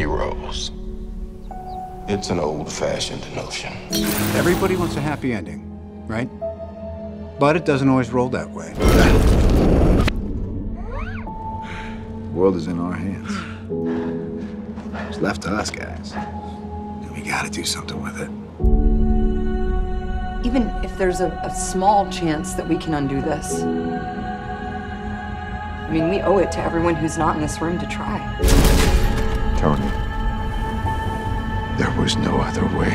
superheroes. It's an old-fashioned notion. Everybody wants a happy ending, right? But it doesn't always roll that way. The world is in our hands. It's left to us, guys. And we gotta do something with it. Even if there's a, a small chance that we can undo this, I mean, we owe it to everyone who's not in this room to try. Tony, there was no other way.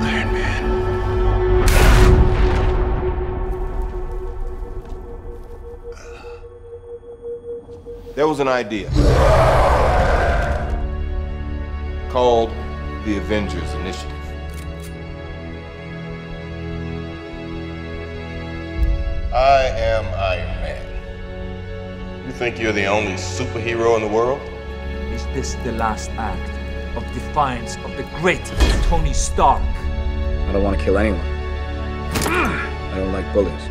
Iron Man. There was an idea called the Avengers Initiative. I am Iron think you're the only superhero in the world? Is this the last act of defiance of the great Tony Stark? I don't want to kill anyone. I don't like bullies.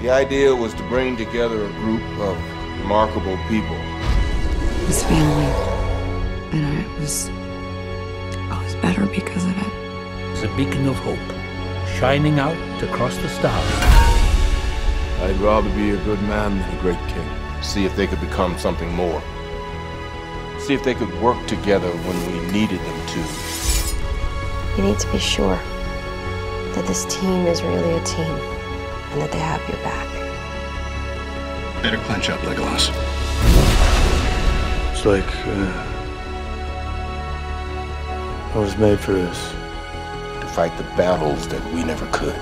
The idea was to bring together a group of remarkable people. His family. And I was always better because of it. It's a beacon of hope, shining out across the stars. I'd rather be a good man than a great king. See if they could become something more. See if they could work together when we needed them to. You need to be sure that this team is really a team and that they have your back. Better clench up, Legolas. It's like uh, I was made for this. To fight the battles that we never could.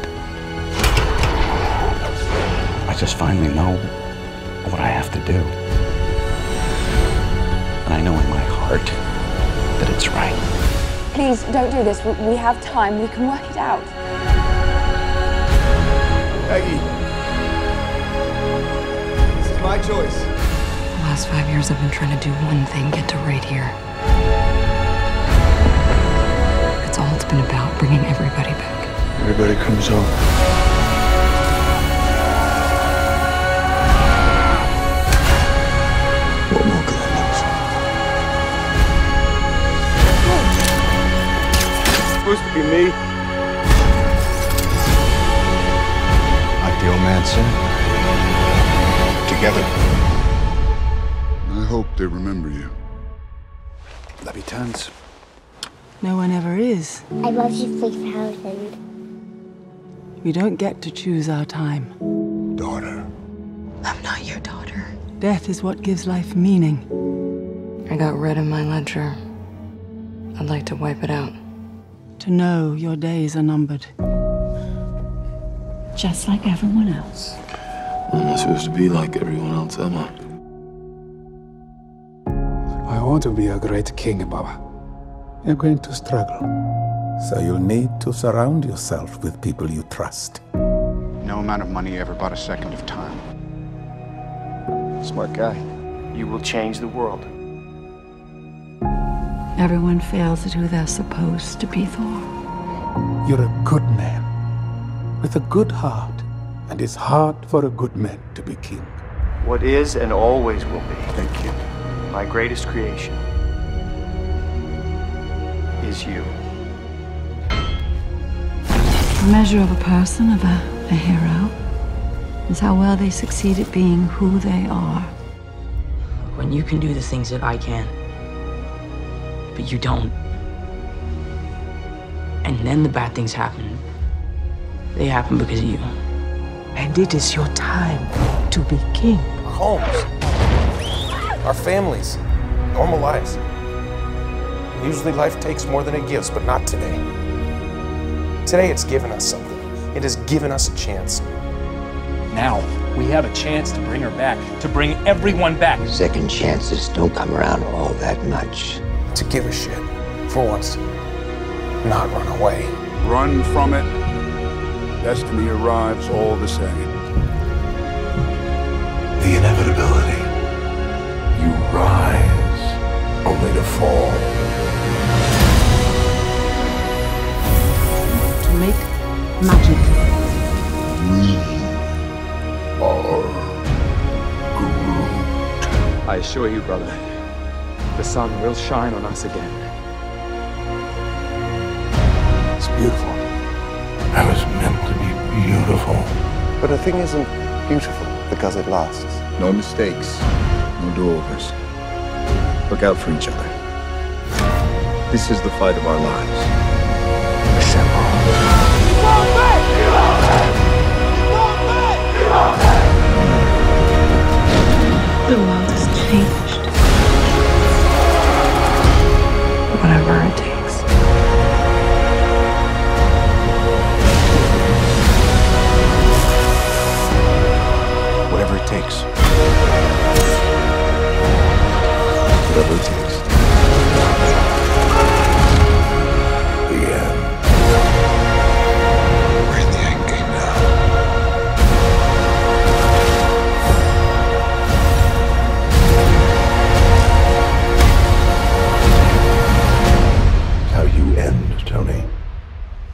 I just finally know what I have to do. And I know in my heart that it's right. Please don't do this. We- We have time. We can work it out. Peggy. This is my choice. The last five years I've been trying to do one thing, get to right here. That's all it's been about, bringing everybody back. Everybody comes home. Supposed to be me. Ideal man, sir. Together. I hope they remember you. L'habitants. No one ever is. I love you 3000. We don't get to choose our time. Daughter. I'm not your daughter. Death is what gives life meaning. I got rid of my ledger. I'd like to wipe it out. To know your days are numbered. Just like everyone else. I'm not supposed to be like everyone else, am I? I want to be a great king, Baba. You're going to struggle. So you'll need to surround yourself with people you trust. No amount of money ever bought a second of time. Smart guy. You will change the world. Everyone fails at who they're supposed to be, Thor. You're a good man with a good heart, and it's hard for a good man to be king. What is and always will be Thank you. my greatest creation is you. The measure of a person, of a, a hero, is how well they succeed at being who they are. When you can do the things that I can, but you don't. And then the bad things happen. They happen because of you. And it is your time to be king. Our homes, our families, normal lives. Usually life takes more than it gives, but not today. Today it's given us something. It has given us a chance. Now, we have a chance to bring her back, to bring everyone back. Second chances don't come around all that much. To give a shit. For once. Not run away. Run from it. Destiny arrives all the same. The inevitability. You rise only to fall. To make magic. We are I assure you, brother, the sun will shine on us again. It's beautiful. I was meant to be beautiful. But a thing isn't beautiful because it lasts. No mistakes, no do-overs. Look out for each other. This is the fight of our lives. The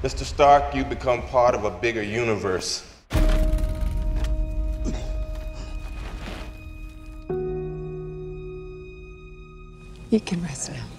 Mr. Stark, you become part of a bigger universe. You can rest now.